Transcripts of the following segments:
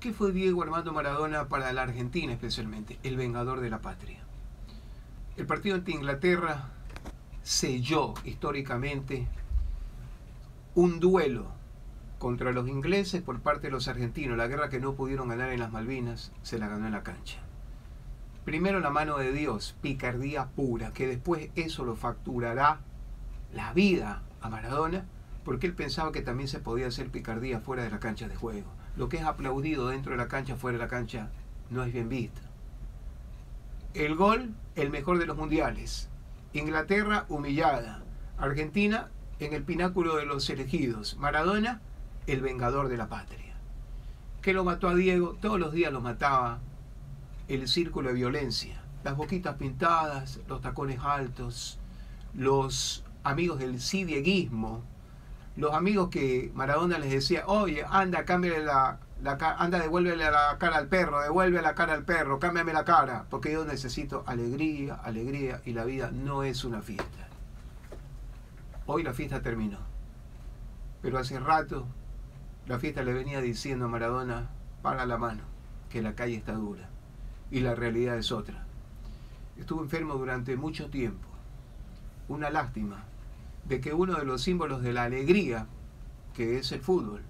¿Qué fue Diego Armando Maradona para la Argentina especialmente? El vengador de la patria. El partido ante Inglaterra selló históricamente un duelo contra los ingleses por parte de los argentinos. La guerra que no pudieron ganar en las Malvinas se la ganó en la cancha. Primero la mano de Dios, picardía pura, que después eso lo facturará la vida a Maradona, porque él pensaba que también se podía hacer picardía fuera de la cancha de juego lo que es aplaudido dentro de la cancha, fuera de la cancha, no es bien visto. El gol, el mejor de los mundiales. Inglaterra humillada. Argentina en el pináculo de los elegidos. Maradona, el vengador de la patria. ¿Qué lo mató a Diego? Todos los días lo mataba el círculo de violencia. Las boquitas pintadas, los tacones altos, los amigos del cidieguismo, los amigos que Maradona les decía, oye, anda, cámbiale la, la anda, devuélvele la cara al perro, devuelve la cara al perro, cámbiame la cara, porque yo necesito alegría, alegría, y la vida no es una fiesta. Hoy la fiesta terminó, pero hace rato la fiesta le venía diciendo a Maradona, para la mano, que la calle está dura, y la realidad es otra. Estuvo enfermo durante mucho tiempo, una lástima, de que uno de los símbolos de la alegría, que es el fútbol,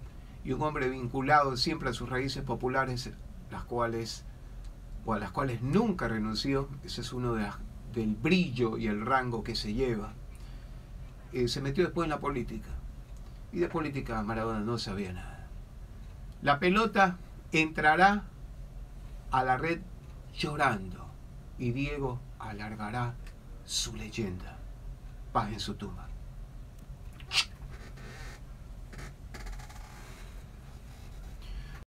y un hombre vinculado siempre a sus raíces populares, las cuales, o a las cuales nunca renunció, ese es uno de del brillo y el rango que se lleva, eh, se metió después en la política. Y de política Maradona no sabía nada. La pelota entrará a la red llorando y Diego alargará su leyenda. Paz en su tumba.